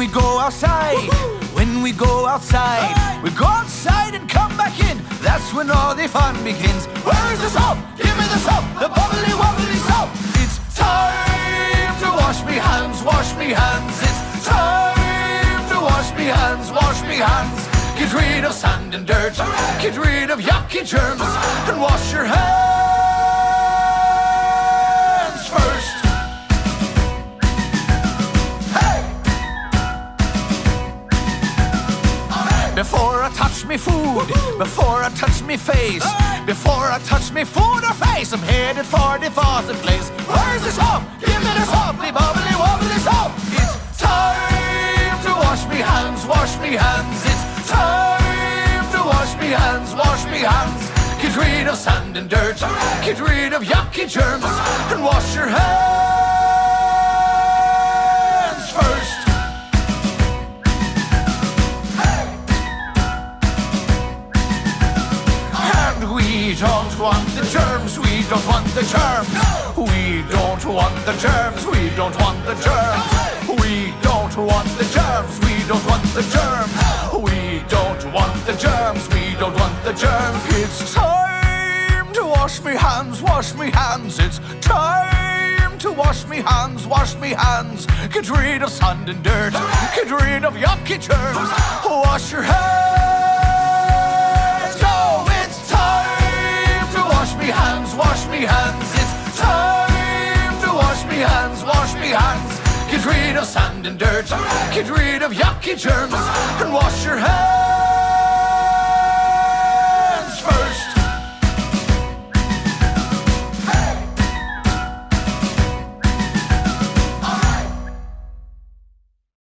we go outside, when we go outside, right. we go outside and come back in. That's when all the fun begins. Where is the soap? Give me the soap, the bubbly wobbly soap. It's time to wash me hands, wash me hands. It's time to wash me hands, wash me hands. Get rid of sand and dirt, right. get rid of yucky germs, and wash your hands. Before I touch me food, before I touch me face, before I touch me food or face, I'm headed for the faucet place. Where's the soap? Give me the soap, the bubbly wobbly soap. It's time to wash me hands, wash me hands. It's time to wash me hands, wash me hands. Get rid of sand and dirt, get rid of yucky germs, and wash your hands we don't want the germs, we don't want the germs. We don't want the germs, we don't want the germs. We don't want the germs, we don't want the germs. We don't want the germs, we don't want the germs. It's time to wash me hands, wash me hands. It's time to wash me hands, wash me hands. Get rid of sand and dirt, get rid of yucky germs. Wash your hands. Get rid of sand and dirt, get rid of yucky germs, and wash your hands.